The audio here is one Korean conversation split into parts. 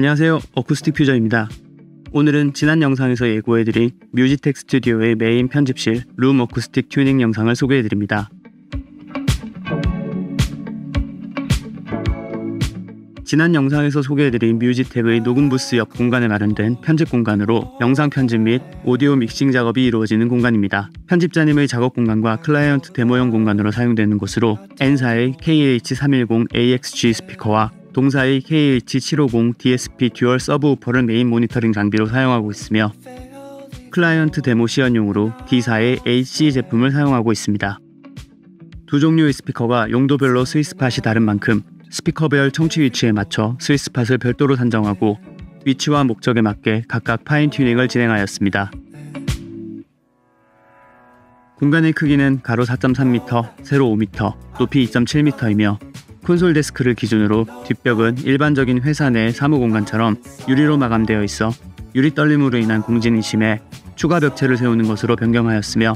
안녕하세요. 어쿠스틱 퓨저입니다. 오늘은 지난 영상에서 예고해드린 뮤지텍 스튜디오의 메인 편집실 room acoustic tuning 영상을 소개해드립니다. 지난 영상에서 소개해드린 뮤지텍의 녹음 부스 옆 공간에 마련된 편집 공간으로 영상 편집 및 오디오 믹싱 작업이 이루어지는 공간입니다. 편집자님의 작업 공간과 클라이언트 demo용 공간으로 사용되는 곳으로 N사의 KH310AXG 스피커와 동사의 KH750 DSP dual subwoofer를 메인 모니터링 장비로 사용하고 있으며 클라이언트 데모 시연용으로 D사의 HC 제품을 사용하고 있습니다. 두 종류의 스피커가 용도별로 스위스팟이 다른 만큼 스피커별 청취 위치에 맞춰 스위스팟을 별도로 산정하고 위치와 목적에 맞게 각각 fine tuning을 진행하였습니다. 공간의 크기는 가로 4.3m, 세로 5m, 높이 2.7m이며 console desk를 기준으로 뒷벽은 일반적인 회사 내 사무 공간처럼 유리로 마감되어 있어 유리 떨림으로 인한 공진이 심해 추가 벽체를 세우는 것으로 변경하였으며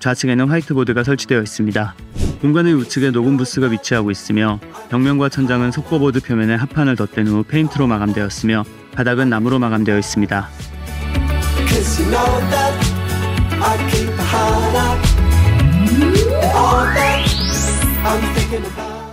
좌측에는 화이트보드가 설치되어 있습니다. 공간의 우측에 녹음 부스가 위치하고 있으며 벽면과 천장은 속보보드 표면에 합판을 덧댄 후 페인트로 마감되었으며 바닥은 나무로 마감되어 있습니다.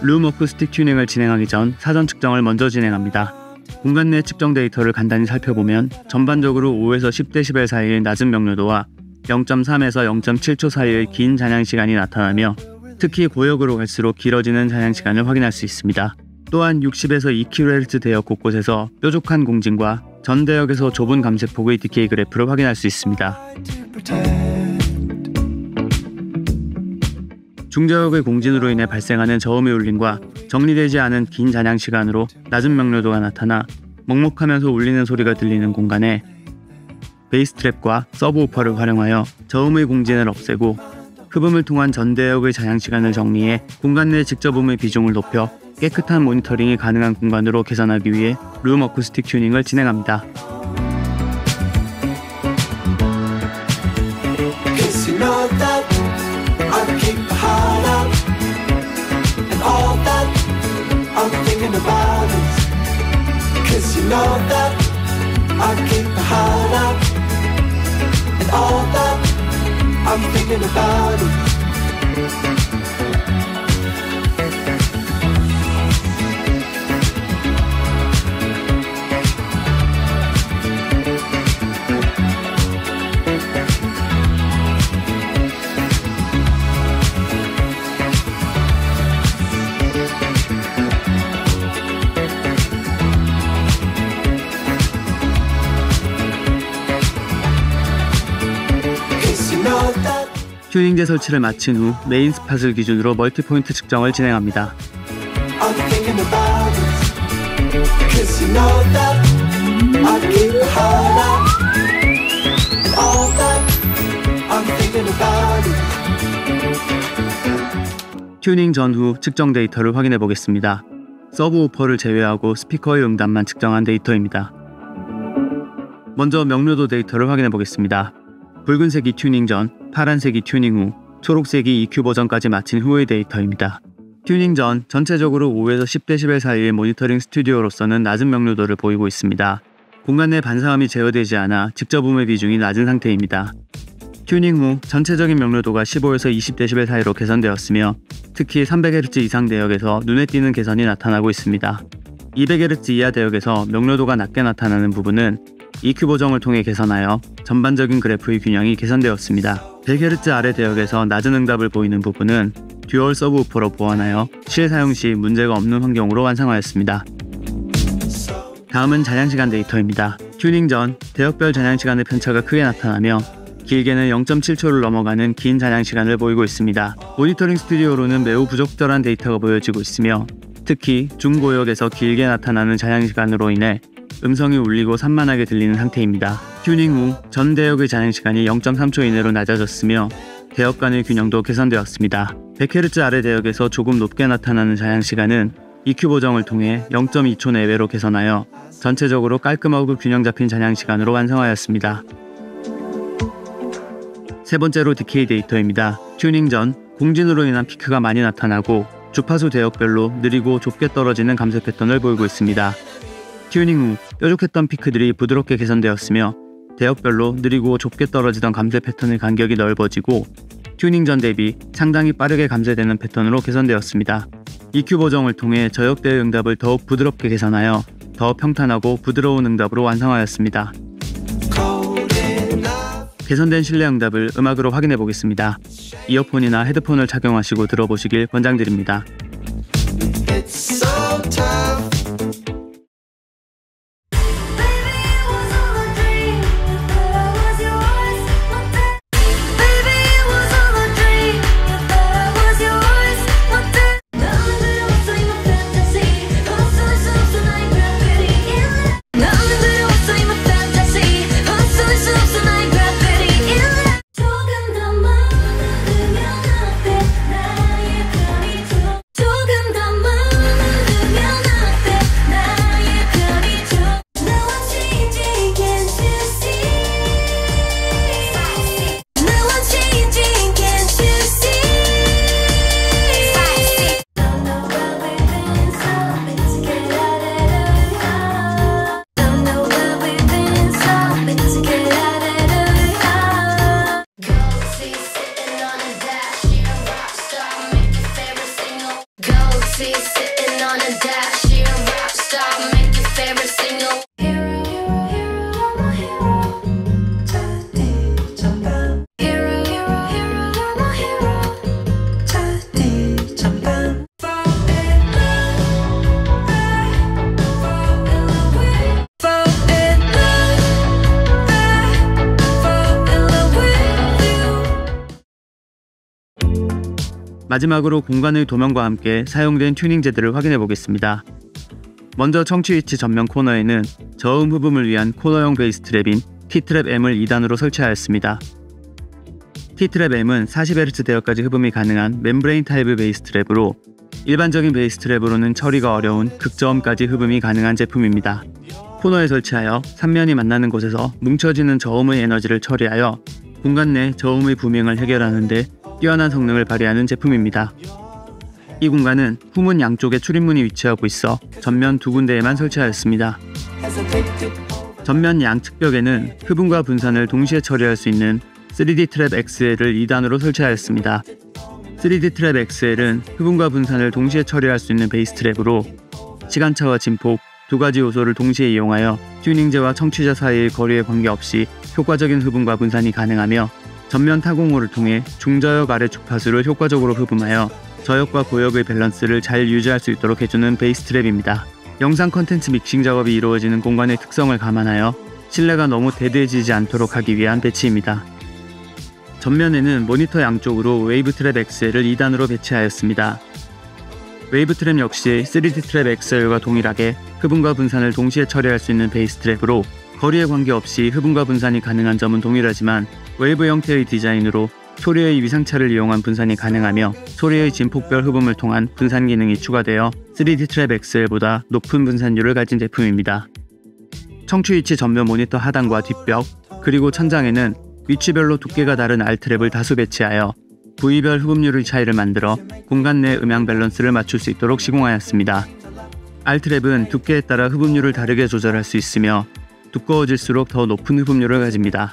룸 어쿠스틱 튜닝을 진행하기 전 사전 측정을 먼저 진행합니다. 공간 내 측정 데이터를 간단히 살펴보면 전반적으로 5에서 10dB 사이의 낮은 명료도와 0.3에서 0.7초 사이의 긴 잔향 시간이 나타나며 특히 고역으로 갈수록 길어지는 잔향 시간을 확인할 수 있습니다. 또한 60에서 2kHz 대역 곳곳에서 뾰족한 공진과 전 대역에서 좁은 감색폭의 디케이 그래프를 확인할 수 있습니다. 중저역의 공진으로 인해 발생하는 저음의 울림과 정리되지 않은 긴 잔향 시간으로 낮은 명료도가 나타나 먹먹하면서 울리는 소리가 들리는 공간에 베이스 트랩과 서브우퍼를 활용하여 저음의 공진을 없애고 흡음을 통한 전대역의 잔향 시간을 정리해 공간 내 직접음의 비중을 높여 깨끗한 모니터링이 가능한 공간으로 개선하기 위해 룸 어쿠스틱 튜닝을 진행합니다. know that I keep my heart up And all that I'm thinking about it tuning재 설치를 마친 후 main spot을 기준으로 multipoint 측정을 진행합니다. tuning 전후 측정 데이터를 확인해 보겠습니다. subwoofer를 제외하고 스피커의 응답만 측정한 데이터입니다. 먼저 명료도 데이터를 확인해 보겠습니다. 붉은색이 튜닝 전, 파란색이 튜닝 후, 초록색이 EQ 보정까지 마친 후의 데이터입니다. 튜닝 전 전체적으로 5에서 10dB 사이의 모니터링 스튜디오로서는 낮은 명료도를 보이고 있습니다. 공간 내 반사음이 제어되지 않아 직접 음의 비중이 낮은 상태입니다. 튜닝 후 전체적인 명료도가 15에서 20dB 사이로 개선되었으며 특히 300Hz 이상 대역에서 눈에 띄는 개선이 나타나고 있습니다. 200Hz 이하 대역에서 명료도가 낮게 나타나는 부분은 EQ 보정을 통해 개선하여 전반적인 그래프의 균형이 개선되었습니다. 100Hz 아래 대역에서 낮은 응답을 보이는 부분은 dual subwoofer로 보완하여 실 사용 시 문제가 없는 환경으로 완성하였습니다. 다음은 잔향시간 데이터입니다. 튜닝 전 대역별 잔향시간의 편차가 크게 나타나며 길게는 0.7초를 넘어가는 긴 잔향 시간을 보이고 있습니다. 모니터링 스튜디오로는 매우 부적절한 데이터가 보여지고 있으며 특히 중고역에서 길게 나타나는 잔향 시간으로 인해 음성이 울리고 산만하게 들리는 상태입니다. 튜닝 후 전 대역의 잔향 시간이 0.3초 이내로 낮아졌으며 대역 간의 균형도 개선되었습니다. 100Hz 아래 대역에서 조금 높게 나타나는 잔향 시간은 EQ 보정을 통해 0.2초 내외로 개선하여 전체적으로 깔끔하고 균형 잡힌 잔향 시간으로 완성하였습니다. 세 번째로 decay 데이터입니다. 튜닝 전 공진으로 인한 피크가 많이 나타나고 주파수 대역별로 느리고 좁게 떨어지는 감쇄 패턴을 보이고 있습니다. 튜닝 후 뾰족했던 피크들이 부드럽게 개선되었으며 대역별로 느리고 좁게 떨어지던 감쇄 패턴의 간격이 넓어지고 튜닝 전 대비 상당히 빠르게 감쇄되는 패턴으로 개선되었습니다. EQ 보정을 통해 저역대의 응답을 더욱 부드럽게 개선하여 더 평탄하고 부드러운 응답으로 완성하였습니다. 개선된 실내 응답을 음악으로 확인해 보겠습니다. 이어폰이나 헤드폰을 착용하시고 들어보시길 권장드립니다. sitting on a deck. 마지막으로 공간의 도면과 함께 사용된 튜닝재들을 확인해 보겠습니다. 먼저 청취 위치 전면 코너에는 저음 흡음을 위한 코너형 bass trap인 T트랩 M을 2단으로 설치하였습니다. T트랩 M은 40Hz 대역까지 흡음이 가능한 membrane 타입의 bass trap으로 일반적인 bass trap으로는 처리가 어려운 극저음까지 흡음이 가능한 제품입니다. 코너에 설치하여 3면이 만나는 곳에서 뭉쳐지는 저음의 에너지를 처리하여 공간 내 저음의 부명을 해결하는 데 뛰어난 성능을 발휘하는 제품입니다. 이 공간은 후문 양쪽에 출입문이 위치하고 있어 전면 두 군데에만 설치하였습니다. 전면 양측 벽에는 흡음과 분산을 동시에 처리할 수 있는 3D 트랩 XL을 2단으로 설치하였습니다. 3D 트랩 XL은 흡음과 분산을 동시에 처리할 수 있는 베이스 트랩으로 시간차와 진폭 두 가지 요소를 동시에 이용하여 튜닝제와 청취자 사이의 거리에 관계없이 효과적인 흡음과 분산이 가능하며 전면 타공홀을 통해 중저역 아래 주파수를 효과적으로 흡음하여 저역과 고역의 밸런스를 잘 유지할 수 있도록 해주는 bass trap입니다. 영상 컨텐츠 믹싱 작업이 이루어지는 공간의 특성을 감안하여 실내가 너무 dead해지지 않도록 하기 위한 배치입니다. 전면에는 모니터 양쪽으로 웨이브 트랩 XL을 2단으로 배치하였습니다. 웨이브 트랩 역시 3D 트랩 XL과 동일하게 흡음과 분산을 동시에 처리할 수 있는 bass trap으로 거리에 관계없이 흡음과 분산이 가능한 점은 동일하지만 웨이브 형태의 디자인으로 소리의 위상차를 이용한 분산이 가능하며 소리의 진폭별 흡음을 통한 분산 기능이 추가되어 3D 트랩 XL보다 높은 분산율을 가진 제품입니다. 청취 위치 전면 모니터 하단과 뒷벽 그리고 천장에는 위치별로 두께가 다른 알트랩을 다수 배치하여 부위별 흡음률의 차이를 만들어 공간 내 음향 밸런스를 맞출 수 있도록 시공하였습니다. 알트랩은 두께에 따라 흡음률을 다르게 조절할 수 있으며 두꺼워질수록 더 높은 흡음률을 가집니다.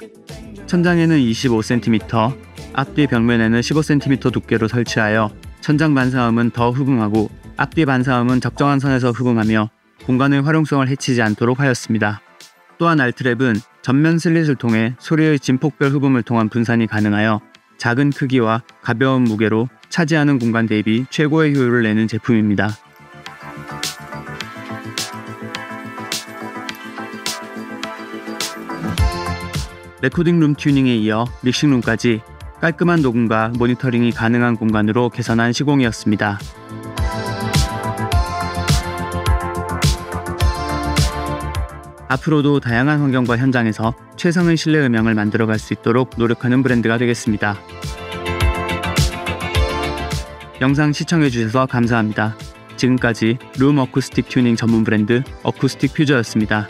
천장에는 25cm, 앞뒤 벽면에는 15cm 두께로 설치하여 천장 반사음은 더 흡음하고 앞뒤 반사음은 적정한 선에서 흡음하며 공간의 활용성을 해치지 않도록 하였습니다. 또한 알트랩은 전면 슬릿을 통해 소리의 진폭별 흡음을 통한 분산이 가능하여 작은 크기와 가벼운 무게로 차지하는 공간 대비 최고의 효율을 내는 제품입니다. 레코딩 룸 튜닝에 이어 믹싱 룸까지 깔끔한 녹음과 모니터링이 가능한 공간으로 개선한 시공이었습니다. 앞으로도 다양한 환경과 현장에서 최상의 실내 음향을 만들어갈 수 있도록 노력하는 브랜드가 되겠습니다. 영상 시청해주셔서 감사합니다. 지금까지 room acoustic 튜닝 전문 브랜드 어쿠스틱 퓨저였습니다.